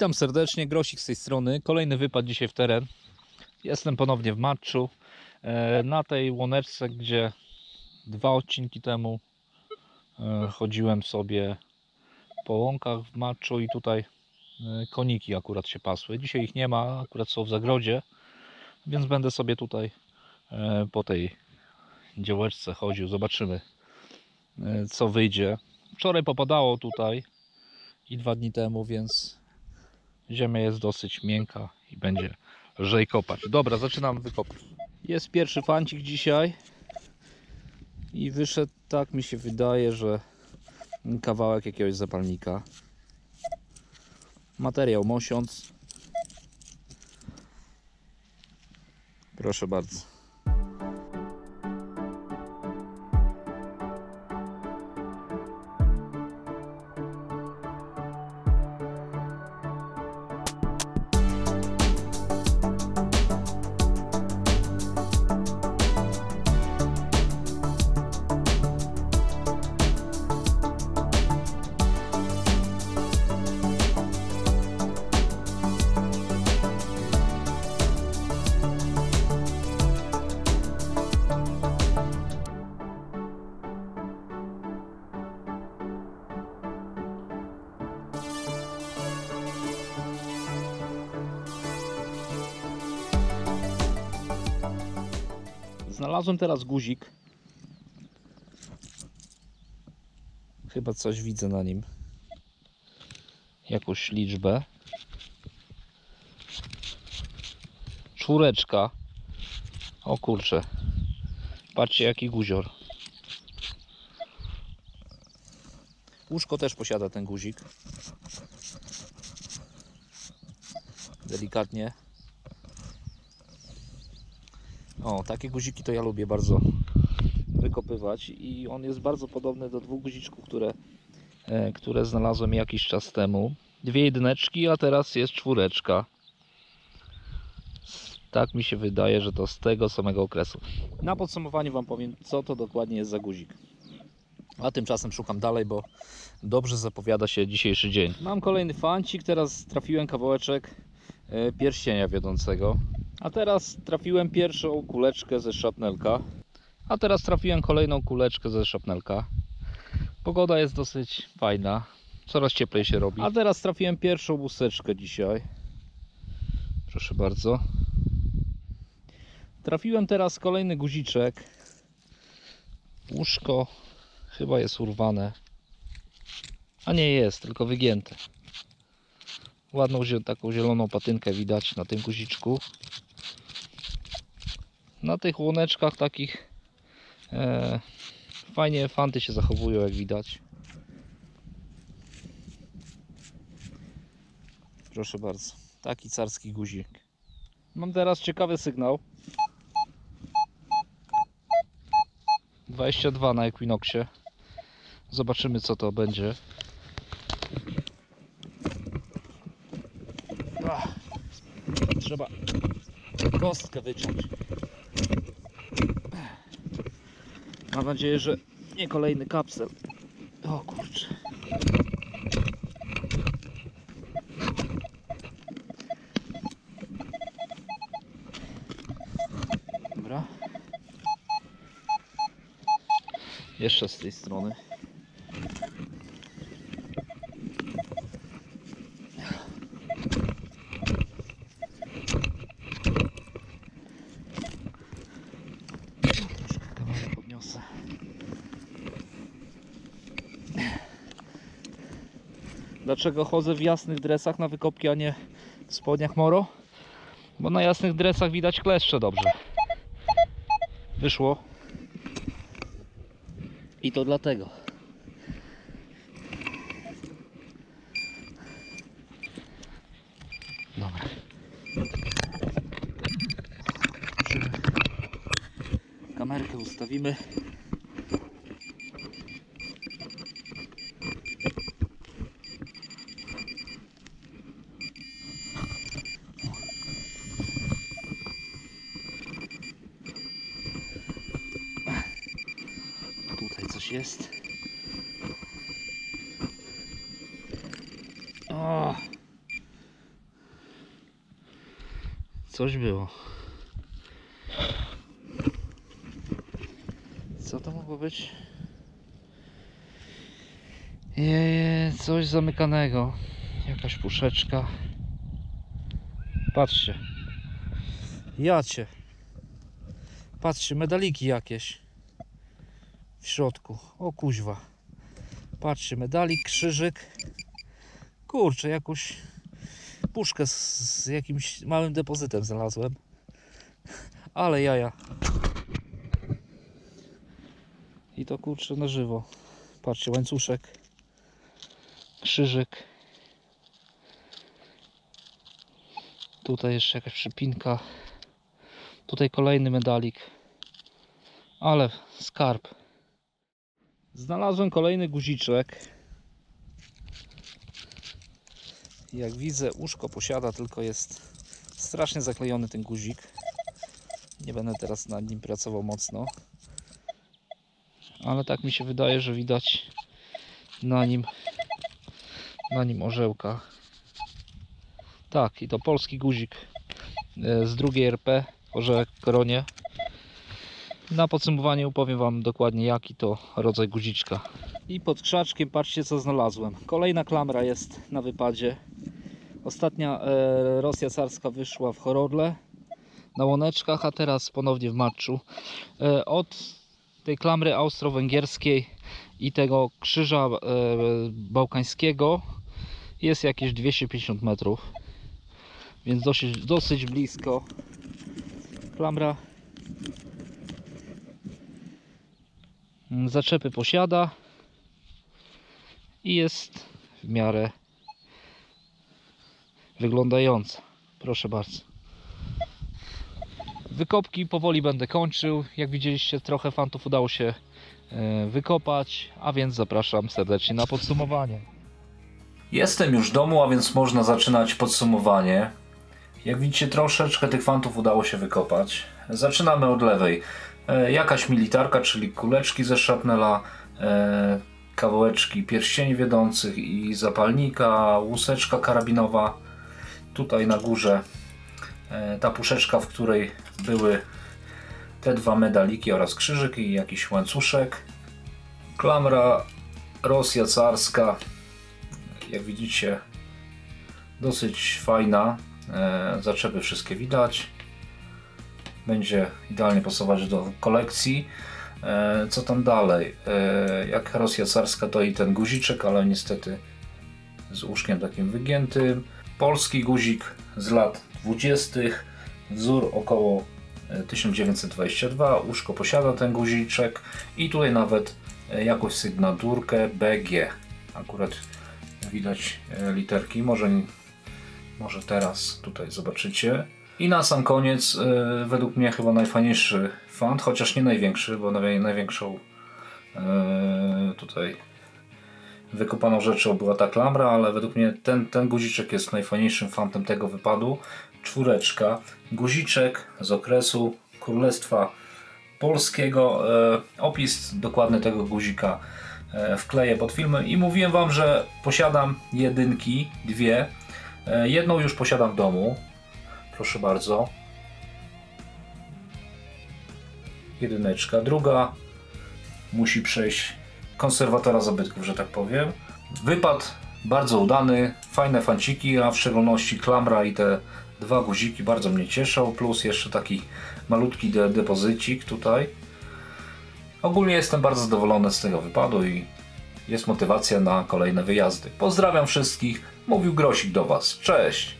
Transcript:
Witam serdecznie, Grosik z tej strony. Kolejny wypad dzisiaj w teren. Jestem ponownie w Matczu. e, Na tej łoneczce, gdzie dwa odcinki temu e, chodziłem sobie po łąkach w Matczu i tutaj e, koniki akurat się pasły. Dzisiaj ich nie ma, akurat są w zagrodzie, więc będę sobie tutaj po tej działeczce chodził. Zobaczymy co wyjdzie. Wczoraj popadało tutaj i dwa dni temu, więc ziemia jest dosyć miękka i będzie lżej kopać. Dobra, zaczynam wykopać. Jest pierwszy fancik dzisiaj i wyszedł, tak mi się wydaje, że kawałek jakiegoś zapalnika. Materiał mosiąc. Proszę bardzo. Znalazłem teraz guzik. Chyba coś widzę na nim. Jakąś liczbę. Czwóreczka. O kurczę. Patrzcie jaki guzior. Łóżko też posiada ten guzik. Delikatnie. O, takie guziki to ja lubię bardzo wykopywać i on jest bardzo podobny do dwóch guziczków, które, e, które znalazłem jakiś czas temu. Dwie jedyneczki, a teraz jest czwóreczka. Tak mi się wydaje, że to z tego samego okresu. Na podsumowanie Wam powiem, co to dokładnie jest za guzik. A tymczasem szukam dalej, bo dobrze zapowiada się dzisiejszy dzień. Mam kolejny fancik, teraz trafiłem kawałeczek e, pierścienia wiodącego. A teraz trafiłem pierwszą kuleczkę ze szapnelka. A teraz trafiłem kolejną kuleczkę ze szapnelka. Pogoda jest dosyć fajna. Coraz cieplej się robi. A teraz trafiłem pierwszą łuseczkę dzisiaj. Proszę bardzo. Trafiłem teraz kolejny guziczek. Łóżko chyba jest urwane. A nie jest, tylko wygięte. Ładną taką zieloną patynkę widać na tym guziczku na tych łoneczkach takich e, fajnie fanty się zachowują jak widać. Proszę bardzo taki carski guzik. Mam teraz ciekawy sygnał. 22 na Equinoxie. Zobaczymy co to będzie. Trzeba kostkę wyciąć Mam nadzieję, że nie kolejny kapsel. O kurczę. Dobra. Jeszcze z tej strony. Dlaczego chodzę w jasnych dresach na wykopki, a nie w spodniach moro? Bo na jasnych dresach widać kleszcze dobrze. Wyszło. I to dlatego. Dobra. Kamerkę ustawimy. Tutaj coś jest. O! coś było. Co to mogło być? Jeje, coś zamykanego. Jakaś puszeczka. Patrzcie. Jacie. Patrzcie, medaliki jakieś. Środku. O kuźwa. Patrzcie, medalik, krzyżyk. Kurczę, jakąś puszkę z, z jakimś małym depozytem znalazłem. Ale jaja. I to kurczę na żywo. Patrzcie, łańcuszek. Krzyżyk. Tutaj jeszcze jakaś przypinka. Tutaj kolejny medalik. Ale skarb. Znalazłem kolejny guziczek. Jak widzę, uszko posiada, tylko jest strasznie zaklejony ten guzik. Nie będę teraz nad nim pracował mocno. Ale tak mi się wydaje, że widać na nim na nim orzełka. Tak, i to polski guzik e, z drugiej RP, orzełek koronie. Na podsumowanie opowiem Wam dokładnie jaki to rodzaj guziczka. I pod krzaczkiem patrzcie co znalazłem. Kolejna klamra jest na wypadzie. Ostatnia e, Rosja carska wyszła w Horodle na łoneczkach, a teraz ponownie w Matczu. E, od tej klamry austro-węgierskiej i tego krzyża e, bałkańskiego jest jakieś 250 metrów więc dosyć, dosyć blisko klamra zaczepy posiada i jest w miarę wyglądająca proszę bardzo wykopki powoli będę kończył jak widzieliście trochę fantów udało się e, wykopać a więc zapraszam serdecznie na podsumowanie Jestem już w domu, a więc można zaczynać podsumowanie. Jak widzicie, troszeczkę tych fantów udało się wykopać. Zaczynamy od lewej. E, jakaś militarka, czyli kuleczki ze szapnela, e, kawałeczki pierścieni wiodących i zapalnika, łuseczka karabinowa. Tutaj na górze e, ta puszeczka, w której były te dwa medaliki oraz krzyżyk i jakiś łańcuszek. Klamra Rosja carska, jak widzicie dosyć fajna zaczepy wszystkie widać będzie idealnie pasować do kolekcji. E, co tam dalej? E, jak Rosja carska to i ten guziczek ale niestety z łóżkiem takim wygiętym. Polski guzik z lat 20 wzór około e, 1922 łóżko posiada ten guziczek i tutaj nawet e, jakąś sygnaturkę BG akurat widać e, literki, może, może teraz tutaj zobaczycie. I na sam koniec, e, według mnie chyba najfajniejszy fant, chociaż nie największy, bo naj, największą e, tutaj wykopaną rzeczą była ta klamra, ale według mnie ten, ten guziczek jest najfajniejszym fantem tego wypadu. Czwóreczka, guziczek z okresu Królestwa Polskiego. Opis dokładny tego guzika wkleję pod filmy i mówiłem Wam, że posiadam jedynki, dwie. Jedną już posiadam w domu. Proszę bardzo. Jedyneczka. Druga musi przejść konserwatora zabytków, że tak powiem. Wypad bardzo udany, fajne fanciki, a w szczególności klamra i te dwa guziki bardzo mnie cieszą, plus jeszcze taki malutki de depozycik tutaj. Ogólnie jestem bardzo zadowolony z tego wypadu i jest motywacja na kolejne wyjazdy. Pozdrawiam wszystkich, mówił Grosik do Was. Cześć!